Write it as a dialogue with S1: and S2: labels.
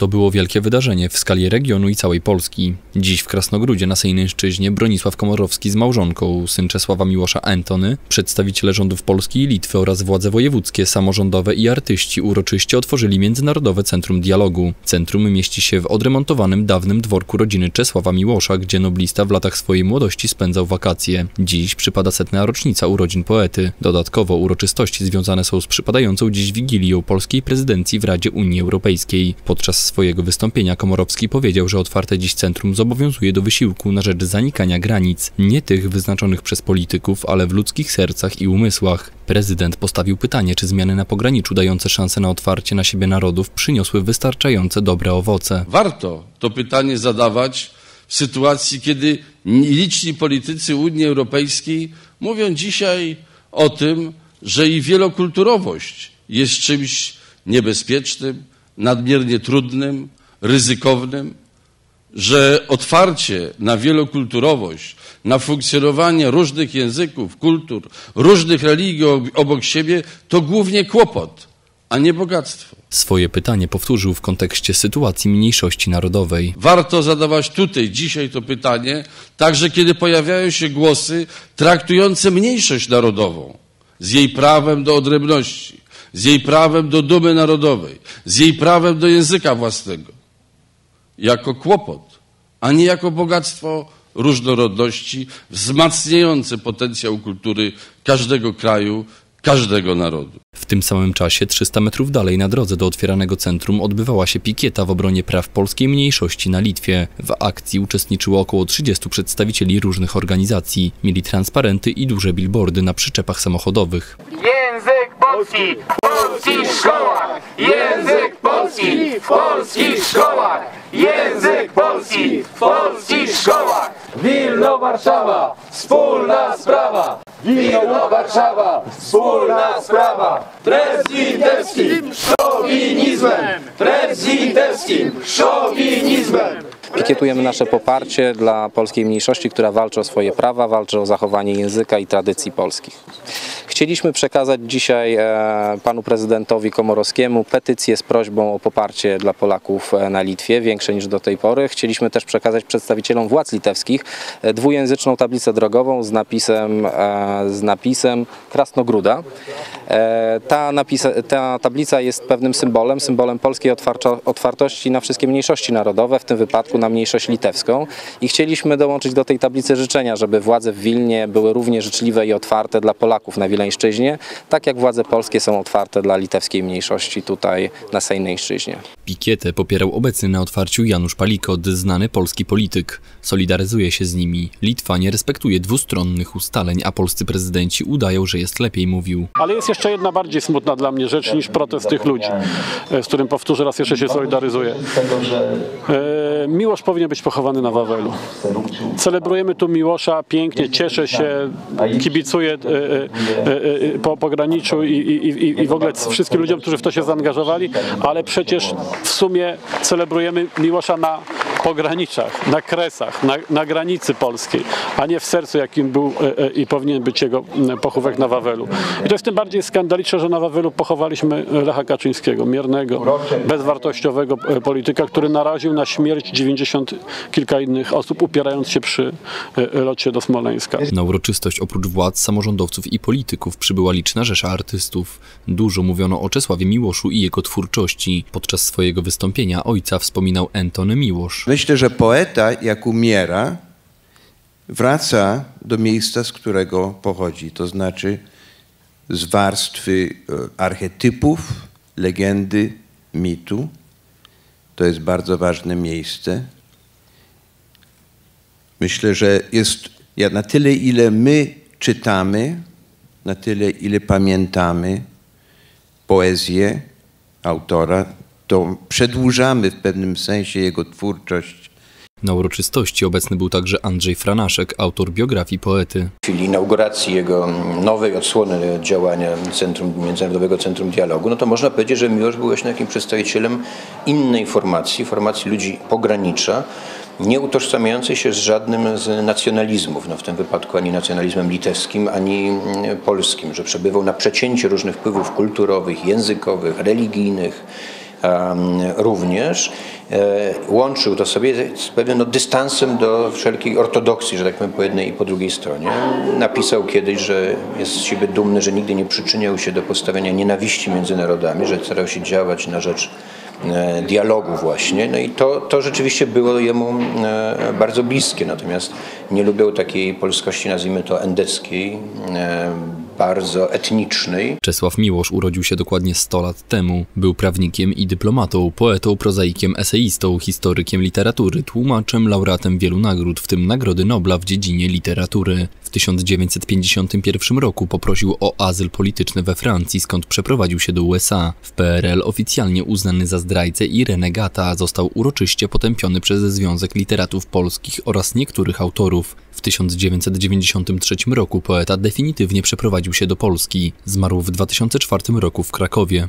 S1: To było wielkie wydarzenie w skali regionu i całej Polski. Dziś w Krasnogródzie na Sejnyszczyźnie Bronisław Komorowski z małżonką, syn Czesława Miłosza Antony, przedstawiciele rządów Polski i Litwy oraz władze wojewódzkie, samorządowe i artyści uroczyście otworzyli Międzynarodowe Centrum Dialogu. Centrum mieści się w odremontowanym dawnym dworku rodziny Czesława Miłosza, gdzie noblista w latach swojej młodości spędzał wakacje. Dziś przypada setna rocznica urodzin poety. Dodatkowo uroczystości związane są z przypadającą dziś Wigilią polskiej prezydencji w Radzie Unii Europejskiej. Podczas swojego wystąpienia Komorowski powiedział, że otwarte dziś centrum zobowiązuje do wysiłku na rzecz zanikania granic, nie tych wyznaczonych przez polityków, ale w ludzkich sercach i umysłach. Prezydent postawił pytanie, czy zmiany na pograniczu dające szansę na otwarcie na siebie narodów przyniosły wystarczające dobre owoce.
S2: Warto to pytanie zadawać w sytuacji, kiedy liczni politycy Unii Europejskiej mówią dzisiaj o tym, że i wielokulturowość jest czymś niebezpiecznym, nadmiernie trudnym, ryzykownym, że otwarcie na wielokulturowość, na funkcjonowanie różnych języków, kultur, różnych religii obok siebie to głównie kłopot, a nie bogactwo.
S1: Swoje pytanie powtórzył w kontekście sytuacji mniejszości narodowej.
S2: Warto zadawać tutaj, dzisiaj to pytanie, także kiedy pojawiają się głosy traktujące mniejszość narodową z jej prawem do odrębności, z jej prawem do dumy narodowej, z jej prawem do języka własnego, jako kłopot, a nie jako bogactwo różnorodności, wzmacniające potencjał kultury każdego kraju, każdego narodu.
S1: W tym samym czasie, 300 metrów dalej na drodze do otwieranego centrum, odbywała się pikieta w obronie praw polskiej mniejszości na Litwie. W akcji uczestniczyło około 30 przedstawicieli różnych organizacji. Mieli transparenty i duże billboardy na przyczepach samochodowych.
S3: Język polski w polskich szkołach! Język polski w polskich szkołach! Język polski w polskich szkołach! Wilno Warszawa, wspólna sprawa! Wilno Warszawa, wspólna sprawa! Litewskim szowinizmem! Litewskim szowinizmem!
S4: Pikietujemy nasze poparcie dla polskiej mniejszości, która walczy o swoje prawa, walczy o zachowanie języka i tradycji polskich. Chcieliśmy przekazać dzisiaj e, panu prezydentowi Komorowskiemu petycję z prośbą o poparcie dla Polaków e, na Litwie, większe niż do tej pory. Chcieliśmy też przekazać przedstawicielom władz litewskich e, dwujęzyczną tablicę drogową z napisem, z napisem Krasnogruda. Ta, napisa, ta tablica jest pewnym symbolem, symbolem polskiej otwartości na wszystkie mniejszości narodowe, w tym wypadku na mniejszość litewską i chcieliśmy dołączyć do tej tablicy życzenia, żeby władze w Wilnie były równie życzliwe i otwarte dla Polaków na Wileńszczyźnie, tak jak władze polskie są otwarte dla litewskiej mniejszości tutaj na Sejneńszczyźnie.
S1: Pikietę popierał obecny na otwarciu Janusz Palikot, znany polski polityk. Solidaryzuje się z nimi. Litwa nie respektuje dwustronnych ustaleń, a polscy prezydenci udają, że jest lepiej, mówił.
S5: Ale jest jeszcze jedna bardziej smutna dla mnie rzecz niż protest tych ludzi, z którym powtórzę raz jeszcze się solidaryzuję. E, Miłosz powinien być pochowany na Wawelu. Celebrujemy tu Miłosza pięknie, cieszę się, kibicuję e, e, po pograniczu i, i, i w ogóle wszystkim ludziom, którzy w to się zaangażowali, ale przecież w sumie celebrujemy Miłosza na pograniczach, na kresach, na, na granicy polskiej, a nie w sercu, jakim był i powinien być jego pochówek na Wawelu. I to jest tym bardziej skandaliczne, że na Wawelu pochowaliśmy Lecha Kaczyńskiego, miernego, bezwartościowego polityka, który naraził na śmierć 90 kilka innych osób, upierając się przy locie do Smoleńska.
S1: Na uroczystość oprócz władz, samorządowców i polityków przybyła liczna rzesza artystów. Dużo mówiono o Czesławie Miłoszu i jego twórczości. Podczas swojego wystąpienia ojca wspominał Antony Miłosz.
S6: Myślę, że poeta jak umiera, wraca do miejsca, z którego pochodzi, to znaczy z warstwy archetypów, legendy, mitu. To jest bardzo ważne miejsce. Myślę, że jest na tyle, ile my czytamy, na tyle, ile pamiętamy poezję autora, to przedłużamy w pewnym sensie jego twórczość.
S1: Na uroczystości obecny był także Andrzej Franaszek, autor biografii poety.
S7: W chwili inauguracji jego nowej odsłony działania Centrum, Międzynarodowego Centrum Dialogu, no to można powiedzieć, że Miłosz był właśnie takim przedstawicielem innej formacji, formacji ludzi pogranicza, nie utożsamiającej się z żadnym z nacjonalizmów, no w tym wypadku ani nacjonalizmem litewskim, ani polskim, że przebywał na przecięciu różnych wpływów kulturowych, językowych, religijnych, również. E, łączył to sobie z pewnym no, dystansem do wszelkiej ortodoksji, że tak powiem, po jednej i po drugiej stronie. Napisał kiedyś, że jest z siebie dumny, że nigdy nie przyczyniał się do postawienia nienawiści między narodami, że starał się działać na rzecz e, dialogu właśnie. No i to, to rzeczywiście było jemu e, bardzo bliskie, natomiast nie lubił takiej polskości, nazwijmy to endeckiej, bardzo etnicznej.
S1: Czesław Miłosz urodził się dokładnie 100 lat temu. Był prawnikiem i dyplomatą, poetą, prozaikiem, eseistą, historykiem literatury, tłumaczem, laureatem wielu nagród, w tym Nagrody Nobla w dziedzinie literatury. W 1951 roku poprosił o azyl polityczny we Francji, skąd przeprowadził się do USA. W PRL oficjalnie uznany za zdrajcę i renegata, został uroczyście potępiony przez Związek Literatów Polskich oraz niektórych autorów. W 1993 roku poeta definitywnie przeprowadził się do Polski. Zmarł w 2004 roku w Krakowie.